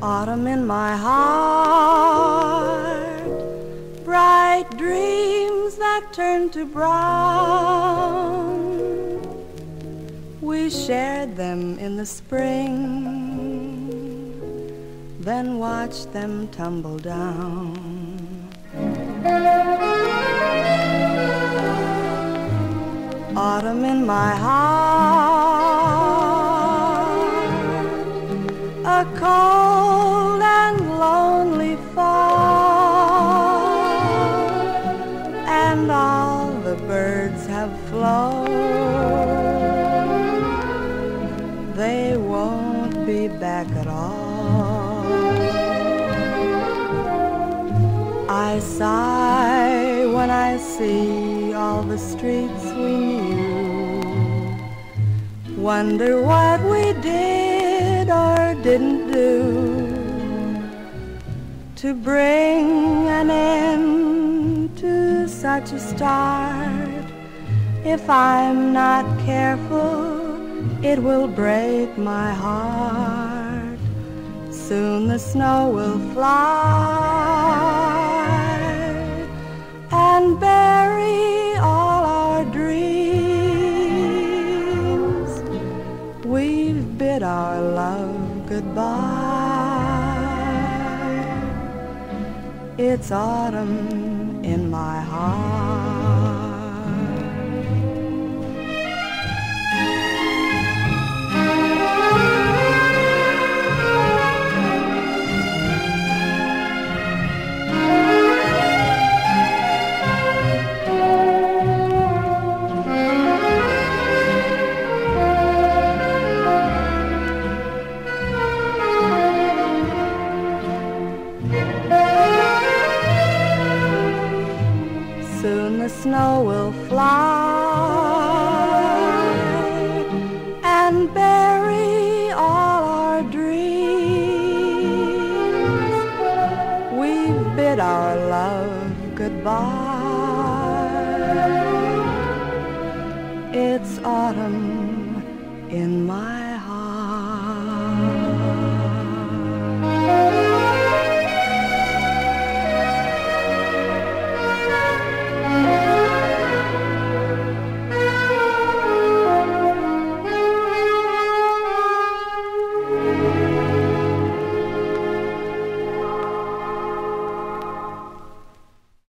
Autumn in my heart, bright dreams that turn to brown. We shared them in the spring, then watched them tumble down. My heart, a cold and lonely fall, and all the birds have flown. They won't be back at all. I sigh when I see all the streets we knew. Wonder what we did or didn't do to bring an end to such a start. If I'm not careful, it will break my heart. Soon the snow will fly goodbye. It's autumn in my heart. Will fly and bury all our dreams. We've bid our love goodbye. It's autumn in my